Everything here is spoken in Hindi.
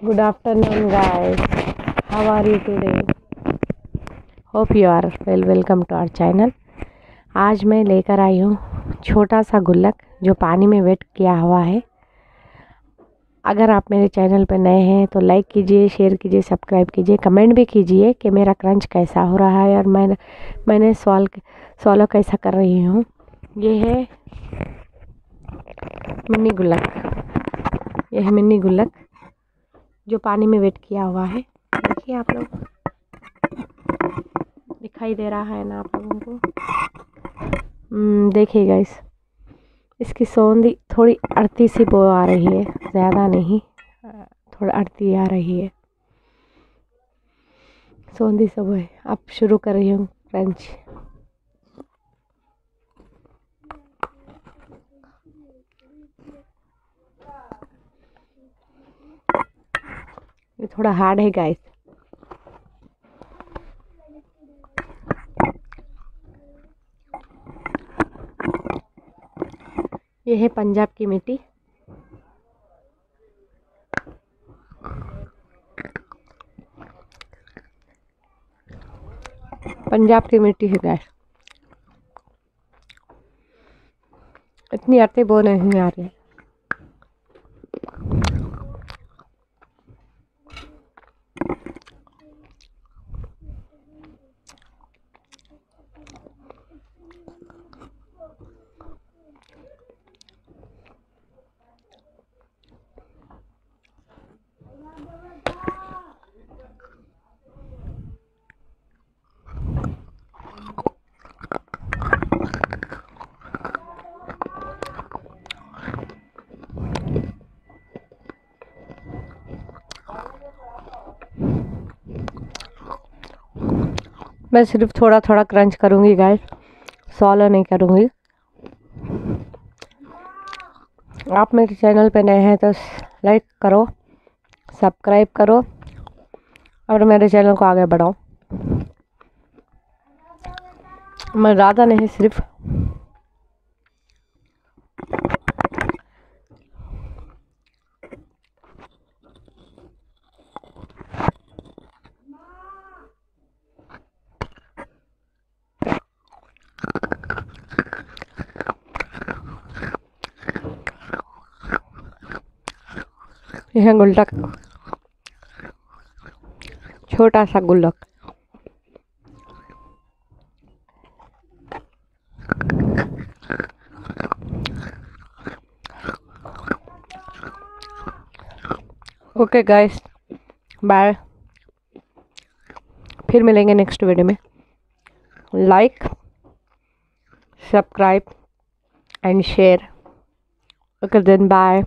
Good afternoon, guys. How are you today? Hope you are well. Welcome to our channel. आज मैं लेकर आई हूँ छोटा सा गुल्लक जो पानी में वेट किया हुआ है अगर आप मेरे चैनल पर नए हैं तो लाइक कीजिए शेयर कीजिए सब्सक्राइब कीजिए कमेंट भी कीजिए कि मेरा क्रंच कैसा हो रहा है और मैं मैंने सॉल सॉलो कैसा कर रही हूँ ये है मिनी गुल्लक यह मिनी गुल्लक जो पानी में वेट किया हुआ है। देखिए आप लोग। दिखाई दे रहा है ना आप लोगों को? हम्म, देखिए गाइस इसकी सौंदी थोड़ी अड़ती सी बो आ रही है ज़्यादा नहीं थोड़ा अड़ती आ रही है। सौंदी सब है। अब शुरू कर रही हूँ क्रंच ये थोड़ा हार्ड है गाइस ये है पंजाब की मिट्टी. पंजाब की मिट्टी है गैस इतनी आते वो नहीं आ रही मैं सिर्फ़ थोड़ा थोड़ा क्रंच करूँगी गाइस सॉलो नहीं करूँगी. आप मेरे चैनल पे नए हैं तो लाइक करो सब्सक्राइब करो, और मेरे चैनल को आगे बढ़ाओ. मैं ज़्यादा नहीं, सिर्फ़ यह गुल्लक छोटा सा गुल्लक ओके गाइस बाय फिर मिलेंगे नेक्स्ट वीडियो में। Like subscribe and share okay then bye